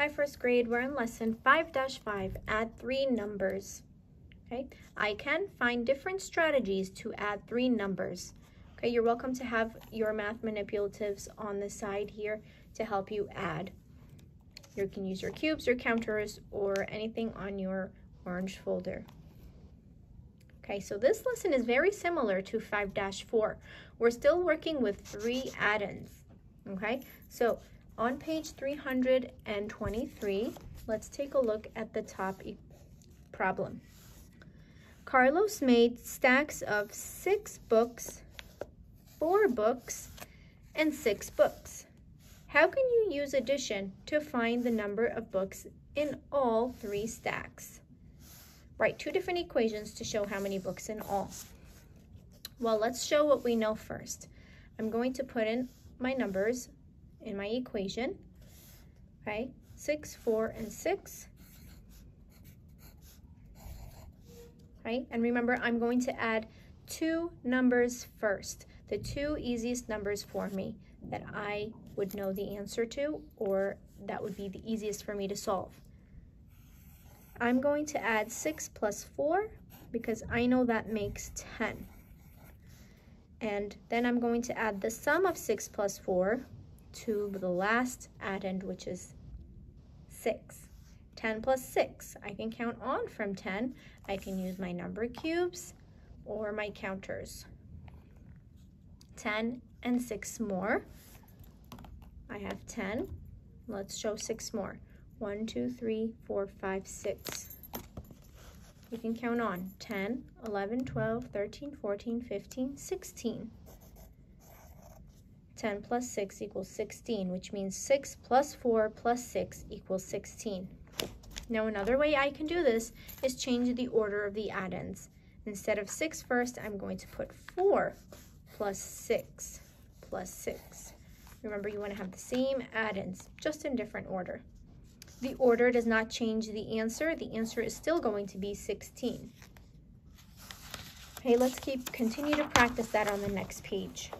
Hi, first grade. We're in lesson 5-5, add three numbers. Okay, I can find different strategies to add three numbers. Okay, you're welcome to have your math manipulatives on the side here to help you add. You can use your cubes, your counters, or anything on your orange folder. Okay, so this lesson is very similar to 5-4. We're still working with three addends. Okay, so on page 323, let's take a look at the top e problem. Carlos made stacks of six books, four books, and six books. How can you use addition to find the number of books in all three stacks? Write two different equations to show how many books in all. Well, let's show what we know first. I'm going to put in my numbers in my equation. Okay, 6, 4, and 6. Right, and remember I'm going to add two numbers first, the two easiest numbers for me that I would know the answer to or that would be the easiest for me to solve. I'm going to add 6 plus 4 because I know that makes 10. And then I'm going to add the sum of 6 plus 4, to the last addend, which is 6. 10 plus 6. I can count on from 10. I can use my number cubes or my counters. 10 and 6 more. I have 10. Let's show 6 more. 1, 2, 3, 4, 5, 6. You can count on 10, 11, 12, 13, 14, 15, 16. 10 plus 6 equals 16, which means 6 plus 4 plus 6 equals 16. Now another way I can do this is change the order of the addends. Instead of 6 first, I'm going to put 4 plus 6 plus 6. Remember, you want to have the same addends, just in different order. The order does not change the answer. The answer is still going to be 16. Okay, let's keep continue to practice that on the next page.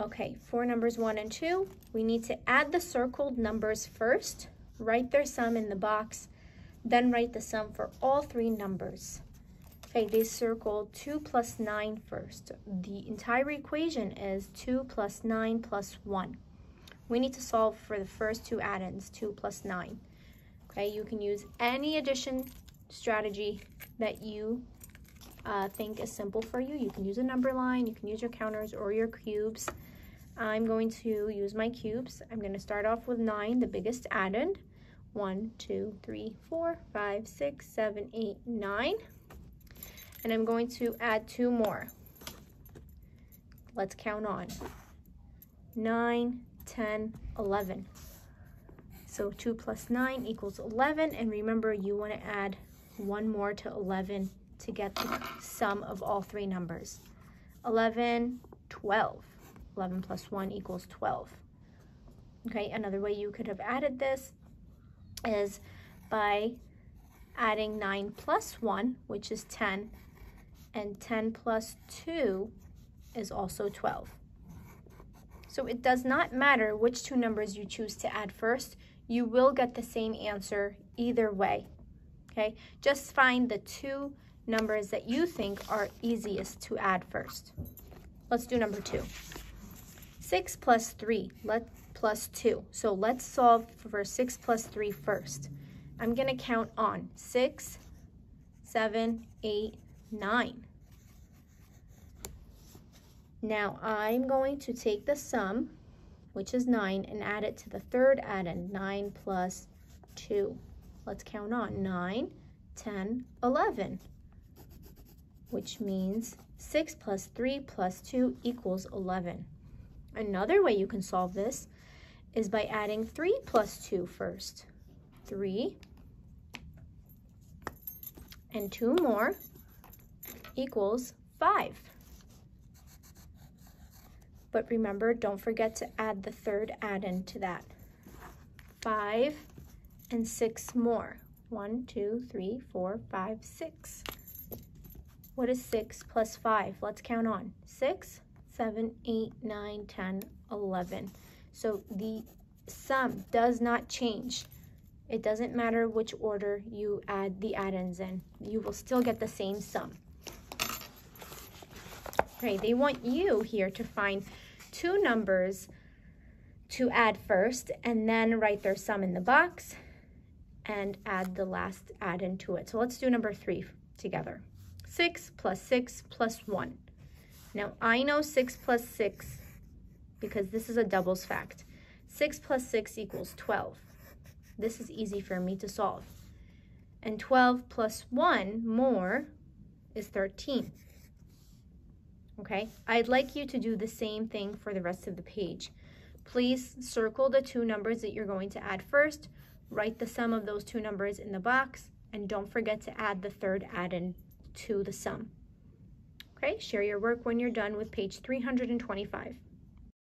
Okay, for numbers one and two, we need to add the circled numbers first, write their sum in the box, then write the sum for all three numbers. Okay, they circled 2 plus 9 first. The entire equation is 2 plus 9 plus 1. We need to solve for the first two addends, 2 plus 9. Okay, you can use any addition strategy that you uh, think is simple for you. You can use a number line, you can use your counters or your cubes. I'm going to use my cubes. I'm going to start off with 9, the biggest addend. 1, 2, 3, 4, 5, 6, 7, 8, 9. And I'm going to add two more. Let's count on. 9, 10, 11. So 2 plus 9 equals 11. And remember, you want to add one more to 11 to get the sum of all three numbers. 11, 12. 11 plus 1 equals 12. Okay, another way you could have added this is by adding 9 plus 1, which is 10, and 10 plus 2 is also 12. So it does not matter which two numbers you choose to add first, you will get the same answer either way. Okay, just find the two numbers that you think are easiest to add first. Let's do number two. 6 plus 3 let, plus 2. So let's solve for 6 plus 3 first. I'm going to count on 6, 7, 8, 9. Now I'm going to take the sum, which is 9, and add it to the third addend, 9 plus 2. Let's count on 9, 10, 11, which means 6 plus 3 plus 2 equals 11. Another way you can solve this is by adding 3 plus 2 first. 3 and 2 more equals 5. But remember, don't forget to add the third addend to that. 5 and 6 more. 1, 2, 3, 4, 5, 6. What is 6 plus 5? Let's count on. 6, 7, 8, 9, 10, 11. So the sum does not change. It doesn't matter which order you add the addends in. You will still get the same sum. Okay, they want you here to find two numbers to add first and then write their sum in the box and add the last addend to it. So let's do number three together. 6 plus 6 plus 1. Now I know 6 plus 6 because this is a doubles fact. 6 plus 6 equals 12. This is easy for me to solve. And 12 plus 1 more is 13. Okay, I'd like you to do the same thing for the rest of the page. Please circle the two numbers that you're going to add first, write the sum of those two numbers in the box, and don't forget to add the third addend to the sum. Okay, share your work when you're done with page 325.